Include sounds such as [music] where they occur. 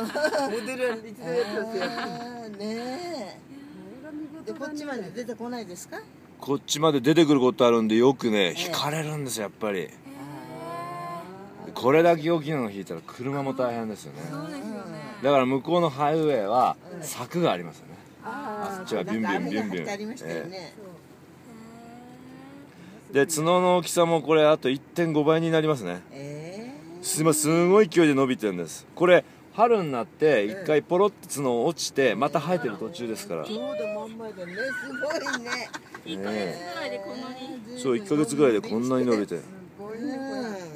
[laughs] モデルやってたやつねでこっちまで出てこないですか？こっちまで出てくることあるんでよくね引かれるんですやっぱり、これだけ大きなの引いたら車も大変ですよね。だから向こうのハイウェイは柵がありますよね、あっちはビュンビュン。ビュンビュン、えー、で角の大きさもこれあと1.5倍になりますね、えー、すごい勢いで伸びてるんです。これ春になって一回ポロって角落ちてまた生えてる途中ですから。ー、ちょうど真ん前でねすごいね。1ヶ月ぐらいでこんなに。そう1ヶ月ぐらいでこんなに伸びて。すごいねこれ